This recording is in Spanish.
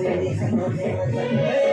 Gracias.